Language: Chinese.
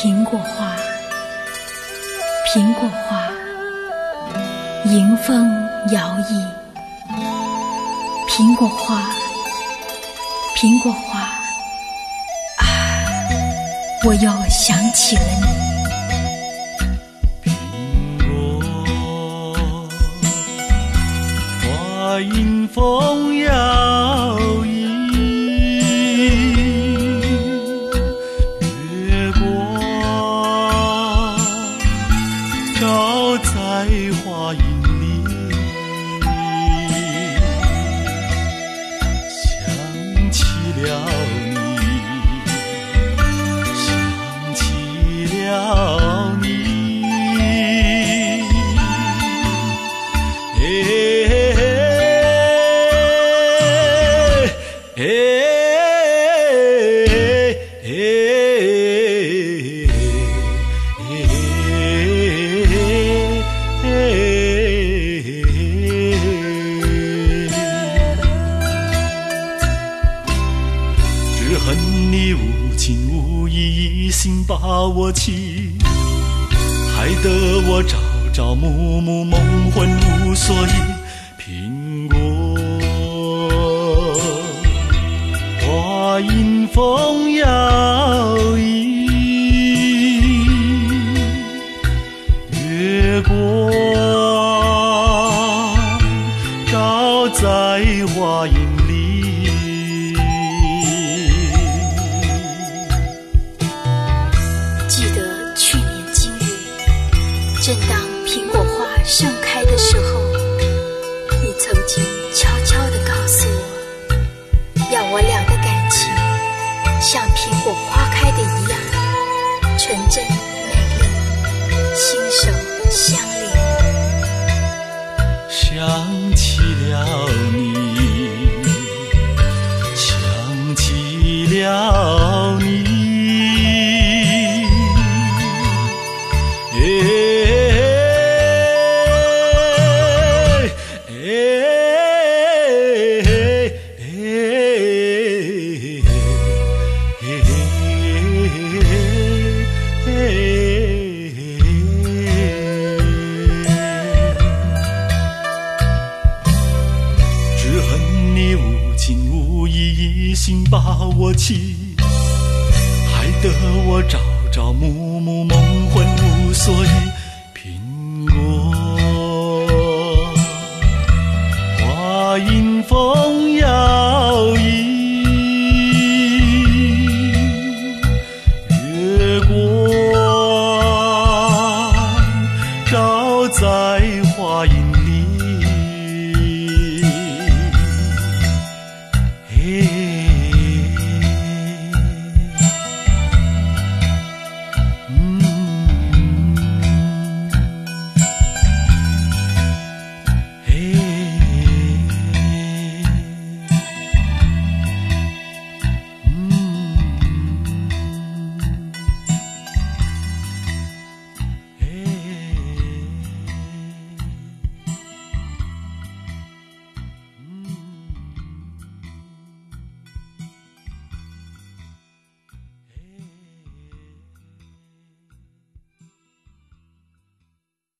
苹果花，苹果花，迎风摇曳。苹果花，苹果花，啊，我又想起了你。苹果花，迎风摇照在花影里，想起了你，想起了你，哎恨你无情无义，一心把我弃，害得我朝朝暮暮梦魂无所依。苹果花迎风摇曳，月光照在花影里。正当苹果花盛开的时候，你曾经悄悄地告诉我，要我俩的感情像苹果花开的一样纯真美丽，心手相你，一心把我欺，害得我朝朝暮暮梦魂无所依。苹果花迎风。